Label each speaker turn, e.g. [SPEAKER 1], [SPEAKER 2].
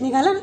[SPEAKER 1] ini kalian